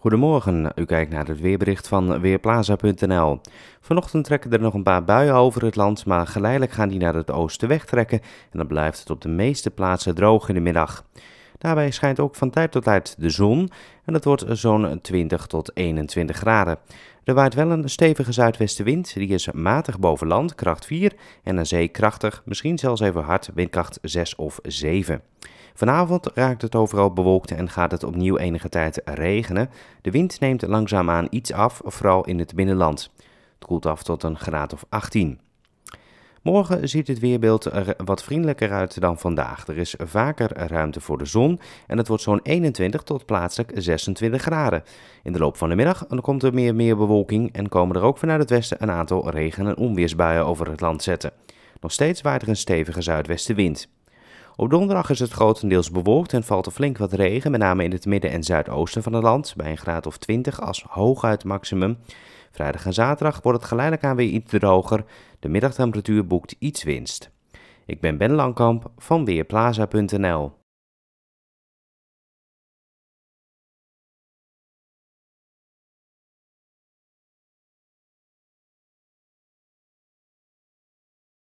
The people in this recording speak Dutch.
Goedemorgen, u kijkt naar het weerbericht van Weerplaza.nl. Vanochtend trekken er nog een paar buien over het land, maar geleidelijk gaan die naar het oosten wegtrekken en dan blijft het op de meeste plaatsen droog in de middag. Daarbij schijnt ook van tijd tot tijd de zon en het wordt zo'n 20 tot 21 graden. Er waait wel een stevige zuidwestenwind, die is matig boven land, kracht 4, en aan zee krachtig, misschien zelfs even hard, windkracht 6 of 7. Vanavond raakt het overal bewolkt en gaat het opnieuw enige tijd regenen. De wind neemt langzaamaan iets af, vooral in het binnenland. Het koelt af tot een graad of 18. Morgen ziet het weerbeeld er wat vriendelijker uit dan vandaag. Er is vaker ruimte voor de zon en het wordt zo'n 21 tot plaatselijk 26 graden. In de loop van de middag komt er meer, meer bewolking en komen er ook vanuit het westen een aantal regen- en onweersbuien over het land zetten. Nog steeds waait er een stevige zuidwestenwind. Op donderdag is het grotendeels bewolkt en valt er flink wat regen, met name in het midden en zuidoosten van het land, bij een graad of 20 als hooguit maximum. Vrijdag en zaterdag wordt het geleidelijk aan weer iets droger. De middagtemperatuur boekt iets winst. Ik ben Ben Langkamp van Weerplaza.nl